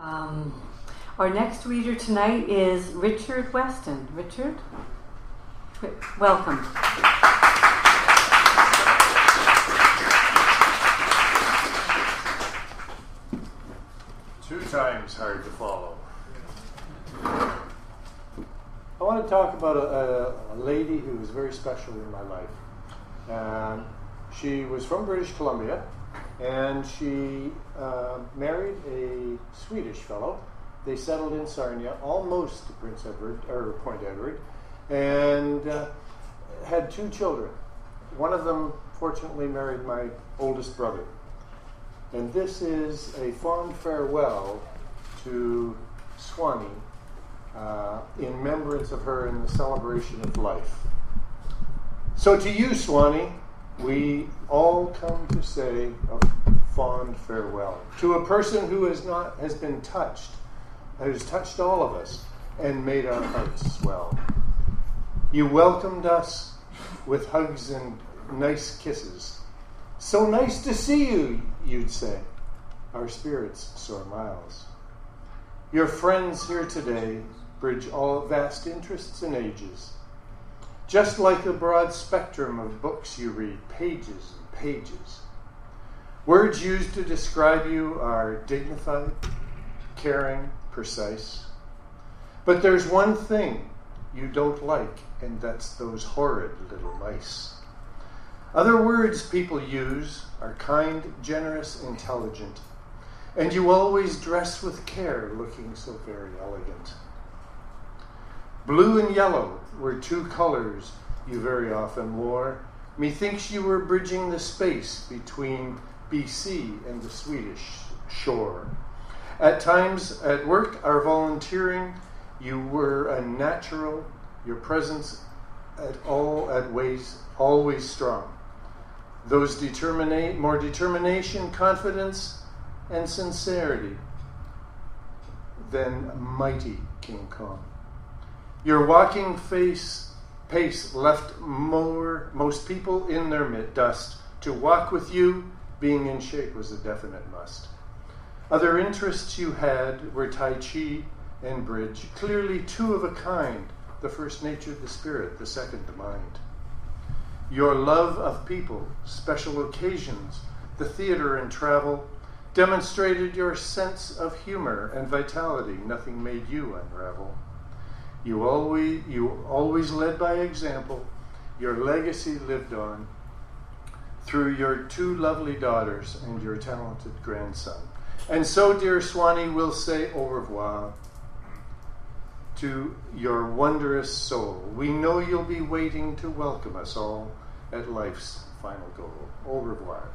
Um, our next reader tonight is Richard Weston. Richard, welcome. Two times hard to follow. I want to talk about a, a, a lady who was very special in my life. Um, she was from British Columbia and she uh, married a Swedish fellow. They settled in Sarnia, almost to Prince Edward or Point Edward, and uh, had two children. One of them, fortunately, married my oldest brother. And this is a fond farewell to Swanee uh, in remembrance of her in the celebration of life. So, to you, Swanee, we all come to say a fond farewell to a person who has not has been touched, has touched all of us and made our hearts swell. You welcomed us with hugs and nice kisses. So nice to see you, you'd say. Our spirits soar miles. Your friends here today bridge all vast interests and ages just like a broad spectrum of books you read, pages and pages. Words used to describe you are dignified, caring, precise. But there's one thing you don't like, and that's those horrid little mice. Other words people use are kind, generous, intelligent, and you always dress with care, looking so very elegant. Blue and yellow were two colors you very often wore. Methinks you were bridging the space between BC and the Swedish shore. At times at work or volunteering, you were a natural, your presence at all at ways always strong. Those determinate more determination, confidence, and sincerity than mighty King Kong. Your walking face pace left more most people in their mid dust. To walk with you, being in shape was a definite must. Other interests you had were Tai Chi and bridge, clearly two of a kind. The first nature the spirit, the second the mind. Your love of people, special occasions, the theater and travel demonstrated your sense of humor and vitality. Nothing made you unravel. You always, you always led by example. Your legacy lived on through your two lovely daughters and your talented grandson. And so, dear Swanee, we'll say au revoir to your wondrous soul. We know you'll be waiting to welcome us all at life's final goal. Au revoir.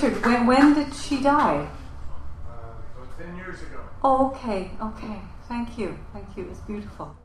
Richard, when, when did she die? Uh, about 10 years ago. Oh, okay, okay. Thank you, thank you. It's beautiful.